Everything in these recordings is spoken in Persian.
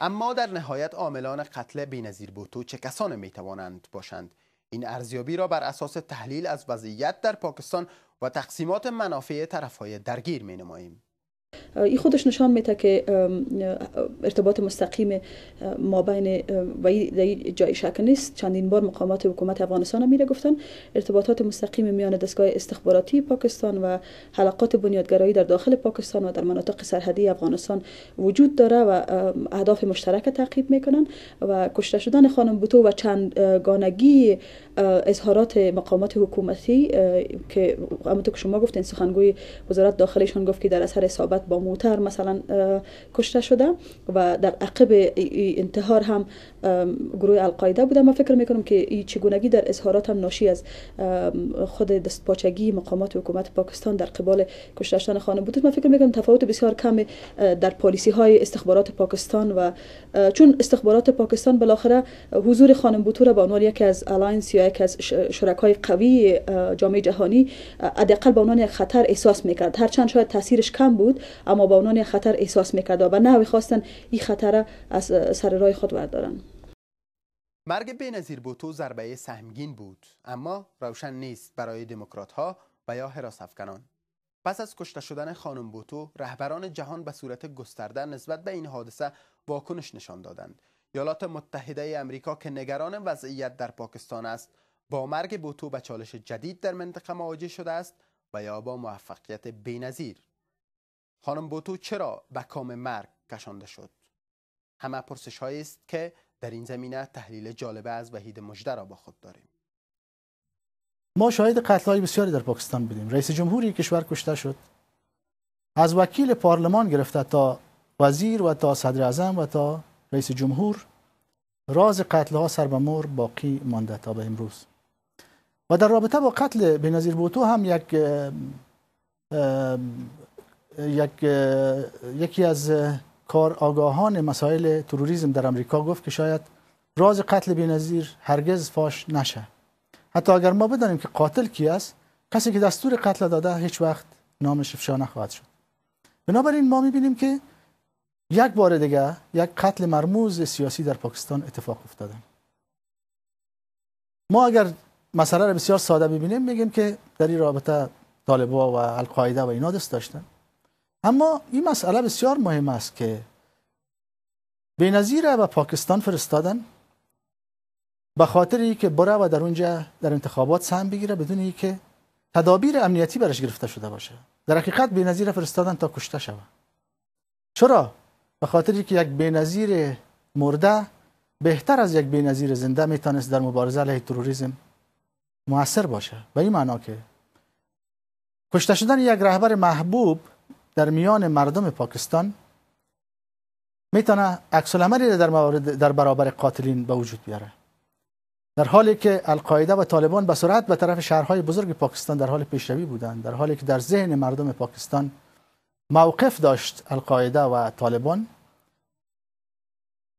اما در نهایت عاملان قتل بینظیر بوتو چه کسان می توانند باشند این ارزیابی را بر اساس تحلیل از وضعیت در پاکستان و تقسیمات منافع طرفهای درگیر می نماییم. این خودش نشان میده که ارتباط مستقیم ما بین و جای شک نیست. چندین بار مقامات حکومت افغانستان میره گفتن ارتباطات مستقیم میان دستگاه استخباراتی پاکستان و حلقات بنیادگرایی در داخل پاکستان و در مناطق سرحدی افغانستان وجود داره و اهداف مشترک تعقیب می‌کنن و کشته شدن خانم بوتو و چند گانگی اظهارات مقامات حکومتی که همونطور که شما گفتین سخنگوی وزارت داخلشان گفت که در اثر اصابت با موتر مثلا کشته شده و در عقب انتحار هم گروه القاعده بوده. ما فکر می‌کنم که این چگونگی در اظهارات هم ناشی از خود دستپاچگی مقامات حکومت پاکستان در قبال کشته شدن خانم بود من فکر می‌کنم تفاوت بسیار کم در policy های استخبارات پاکستان و چون استخبارات پاکستان بالاخره حضور خانم بوتو را به عنوان یکی از alliance یا یکی از شرکای قوی جامعه جهانی حداقل به عنوان یک خطر احساس می‌کرد. هرچند شاید تاثیرش کم بود اما به عنوان خطر احساس می‌کرد و نحوی خواستن این خطر از سر راه خود بردارن مرگ بینظیر بوتو ضربه سهمگین بود اما روشن نیست برای دموکرات ها و یا حراس افغانان پس از کشته شدن خانم بوتو رهبران جهان به صورت گسترده نسبت به این حادثه واکنش نشان دادند. ایالات متحده امریکا که نگران وضعیت در پاکستان است با مرگ بوتو به چالش جدید در منطقه مواجه شده است و یا با موفقیت بینظیر خانم بوتو چرا به کام مرگ کشانده شد؟ همه پرسش است که در این زمینه تحلیل جالبه از وحید مجده را با خود داریم. ما شاهد قتل های بسیاری در پاکستان بودیم. رئیس جمهوری کشور کشته شد. از وکیل پارلمان گرفته تا وزیر و تا صدر اعظم و تا رئیس جمهور راز قتل ها سر به مور باقی مانده تا به امروز. و در رابطه با قتل بنظیر بوتو هم یک یک یکی از کار آگاهان مسائل تروریسم در امریکا گفت که شاید راز قتل بینظیر هرگز فاش نشه. حتی اگر ما بدانیم که قاتل کی است کسی که دستور قتل داده هیچ وقت نامش افشا نخواهد شد. بنابراین ما می‌بینیم که یک بار دیگه یک قتل مرموز سیاسی در پاکستان اتفاق افتاده. ما اگر مسئله را بسیار ساده ببینیم میگیم که در این رابطه طالبا و القاعده و اینا دست داشتن. اما این مسئله بسیار مهم است که بینظیر به پاکستان فرستادن به خاطر که بره و در اونجا در انتخابات سهم بگیره بدون که تدابیر امنیتی برش گرفته شده باشه. در حقیقت بینظیر فرستادن تا کشته شود. چرا؟ به خاطر که یک بینظیر مرده بهتر از یک بینظیر زنده می‌تونست در مبارزه علیه تروریسم موثر باشه. به این معنا که کشته شدن یک رهبر محبوب در میان مردم پاکستان می‌تونه عکس العملی در در برابر قاتلین به وجود بیاره. در حالی که القاعده و طالبان به سرعت به طرف شهرهای بزرگ پاکستان در حال پیشروی بودند در حالی که در ذهن مردم پاکستان موقف داشت القاعده و طالبان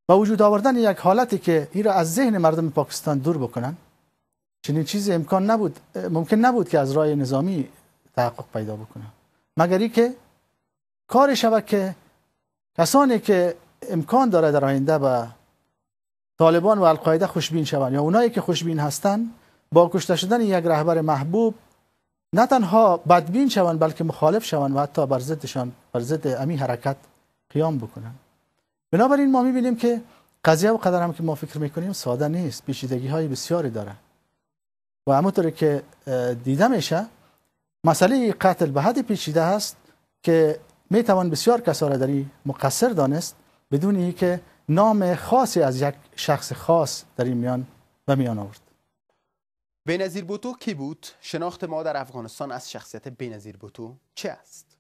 با وجود آوردن یک حالتی که این را از ذهن مردم پاکستان دور بکنن چنین چیزی امکان نبود ممکن نبود که از راه نظامی تحقق پیدا بکنه. مگر که کار شود که کسانی که امکان داره در آینده به طالبان و القاعده خوشبین شوند یا اونایی که خوشبین هستند با کشته شدن یک رهبر محبوب نه تنها بدبین شوند بلکه مخالف شوند و حتی بر ضدشان بر ضد امی حرکت قیام بکنن بنابراین ما می‌بینیم که قضیه و قدر هم که ما فکر می‌کنیم ساده نیست پیچیدگی های بسیاری داره. و همونطور که دیده میشه مسئله قتل به حد پیچیده است که می توان بسیار کسا را در این مقصر دانست بدون اینکه نام خاصی از یک شخص خاص در این میان و میان آورد بینظیر بوتو کی بود؟ شناخت ما در افغانستان از شخصیت بینظیر بوتو چه است؟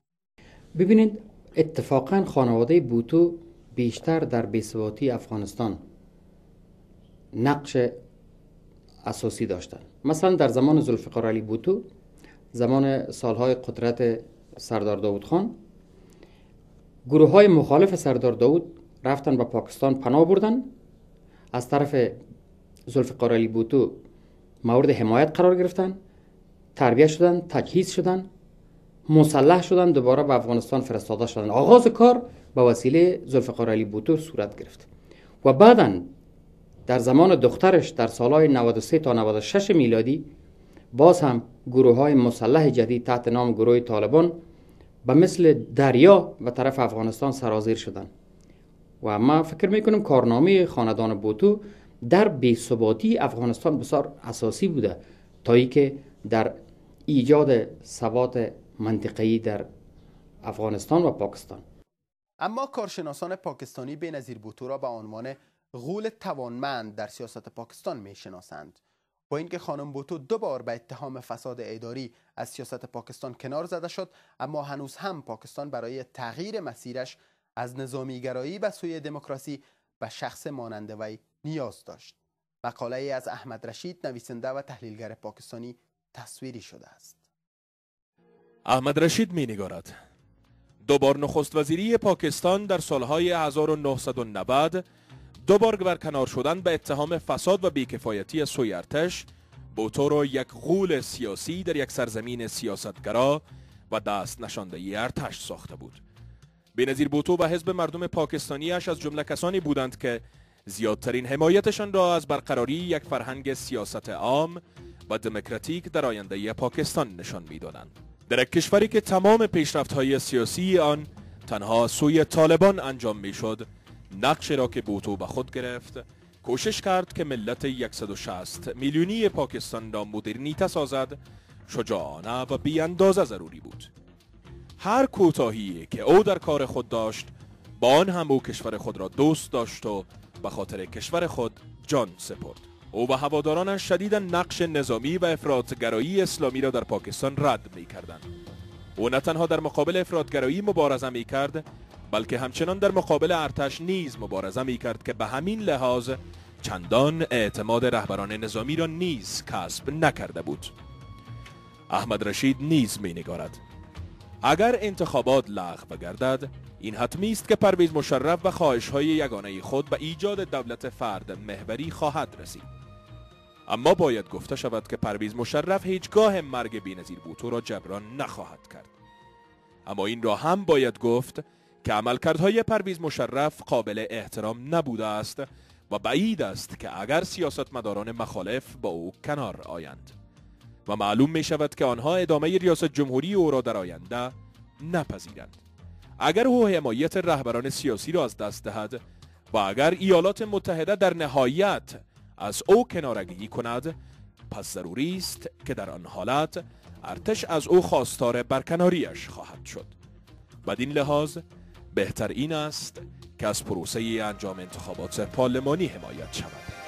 ببینید اتفاقا خانواده بوتو بیشتر در بیسواتی افغانستان نقش اساسی داشتند مثلا در زمان ذوالفقار علی بوتو زمان سالهای قدرت سردار داود خان گروه های مخالف سردار داود رفتن به پاکستان پناه بردن. از طرف زلفقار علی بوتو مورد حمایت قرار گرفتن. تربیه شدن تجهیز شدن مسلح شدن دوباره به افغانستان فرستاده شدن. آغاز کار به وسیله ذوالفقار علی بوتو صورت گرفت. و بعدا در زمان دخترش در سالهای 93 تا 96 میلادی باز هم گروه های مسلح جدید تحت نام گروه طالبان به مثل دریا و طرف افغانستان سرازیر شدند و ما فکر می‌کنم کارنامه خاندان بوتو در بیثباتی افغانستان بسیار اساسی بوده تا ای که در ایجاد ثبات منطقه‌ای در افغانستان و پاکستان. اما کارشناسان پاکستانی بنظیر بوتو را به عنوان غول توانمند در سیاست پاکستان می‌شناسند. با اینکه خانم بوتو دو بار به اتهام فساد اداری از سیاست پاکستان کنار زده شد اما هنوز هم پاکستان برای تغییر مسیرش از نظامیگرایی به سوی دموکراسی و شخص مانند وی نیاز داشت. مقاله ای از احمد رشید نویسنده و تحلیلگر پاکستانی تصویری شده است. احمد رشید می نگارد دوبار نخست وزیری پاکستان در سالهای 1990 دو بار برکنار شدن به اتهام فساد و بیکفایتی سوی ارتش بوتو یک غول سیاسی در یک سرزمین سیاستگرا و دست نشانده ارتش ساخته بود بینظیر بوتو و حزب مردم پاکستانیش از جمله کسانی بودند که زیادترین حمایتشان را از برقراری یک فرهنگ سیاست عام و دموکراتیک در آینده پاکستان نشان می‌دادند. در یک کشوری که تمام پیشرفت های سیاسی آن تنها سوی طالبان انجام می‌شد نقش را که بوتو به خود گرفت کوشش کرد که ملت 160 میلیونی پاکستان را مدرنیته سازد شجاعانه و بی اندازه ضروری بود هر کوتاهی که او در کار خود داشت با آن هم او کشور خود را دوست داشت و به خاطر کشور خود جان سپرد او و هوادارانش شدیدا نقش نظامی و افراطگرایی اسلامی را در پاکستان رد می کردن. او نه تنها در مقابل افراطگرایی مبارزه می کرد بلکه همچنان در مقابل ارتش نیز مبارزه می کرد که به همین لحاظ چندان اعتماد رهبران نظامی را نیز کسب نکرده بود. احمد رشید نیز می نگارد اگر انتخابات لغو گردد این حتمی است که پرویز مشرف و خواهش های یگانه خود به ایجاد دولت فرد محوری خواهد رسید. اما باید گفته شود که پرویز مشرف هیچگاه مرگ بینظیر بوتو را جبران نخواهد کرد. اما این را هم باید گفت که عملکردهای پرویز مشرف قابل احترام نبوده است و بعید است که اگر سیاستمداران مخالف با او کنار آیند. و معلوم می شود که آنها ادامه ریاست جمهوری او را در آینده نپذیرند. اگر او حمایت رهبران سیاسی را از دست دهد و اگر ایالات متحده در نهایت از او کنارگیری کند پس ضروری است که در آن حالت ارتش از او خواستار برکناریش خواهد شد. بدین لحاظ بهتر این است که از پروسه انجام انتخابات پارلمانی حمایت شود.